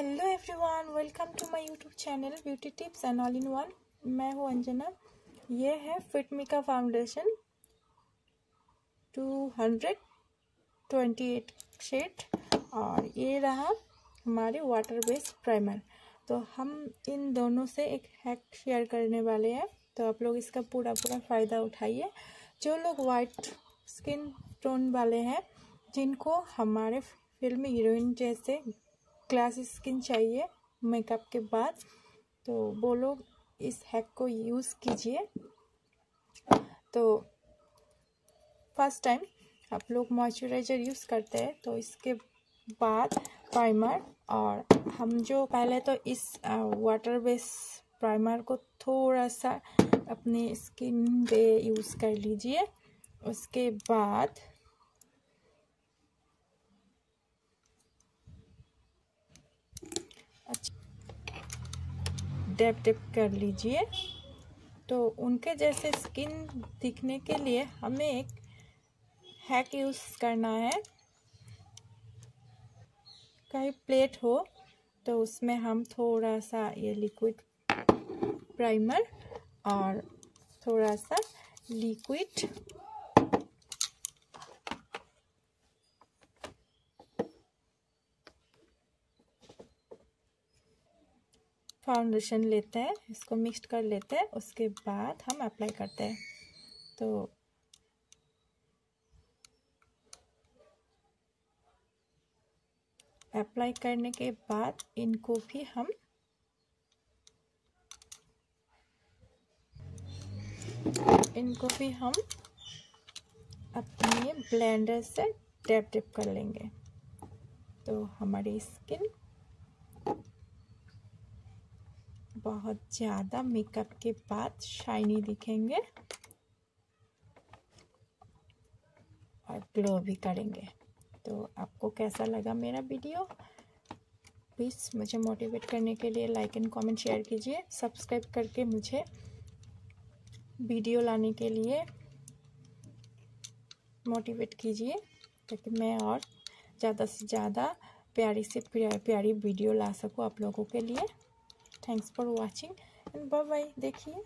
Hello everyone welcome to my YouTube channel beauty tips and all in one मैं हूँ अंजना। ये है Fit Me का foundation two hundred twenty eight shade और ये रहा हमारे वाटर बेस्ड प्राइमर तो हम इन दोनों से एक हैक शेयर करने वाले हैं। तो आप लोग इसका पूरा पूरा फ़ायदा उठाइए। जो लोग वाइट स्किन टोन वाले हैं, जिनको हमारे फ़िल्म हीरोइन जैसे ग्लास स्किन चाहिए मेकअप के बाद। तो वो लोग इस हैक को यूज़ कीजिए। तो फ़र्स्ट टाइम आप लोग मॉइस्चराइज़र यूज़ करते हैं तो इसके बाद प्राइमर और हम जो पहले तो इस वाटर बेस प्राइमर को थोड़ा सा अपने स्किन पे यूज़ कर लीजिए। उसके बाद डेप डेप कर लीजिए। तो उनके जैसे स्किन दिखने के लिए हमें एक हैक यूज़ करना है। कहीं प्लेट हो तो उसमें हम थोड़ा सा ये लिक्विड प्राइमर और थोड़ा सा लिक्विड फाउंडेशन लेते हैं, इसको मिक्स कर लेते हैं, उसके बाद हम अप्लाई करते हैं। तो अप्लाई करने के बाद इनको भी हम इनको भी हम अपने ब्लेंडर से टैप टैप कर लेंगे। तो हमारी स्किन बहुत ज़्यादा मेकअप के बाद शाइनी दिखेंगे। और ग्लो भी करेंगे। तो आपको कैसा लगा मेरा वीडियो प्लीज़ मुझे मोटिवेट करने के लिए लाइक एंड कमेंट शेयर कीजिए। सब्सक्राइब करके मुझे वीडियो लाने के लिए मोटिवेट कीजिए। ताकि मैं और ज़्यादा से ज़्यादा प्यारी से प्यारी वीडियो ला सकूँ आप लोगों के लिए। Thanks for watching and bye bye देखिए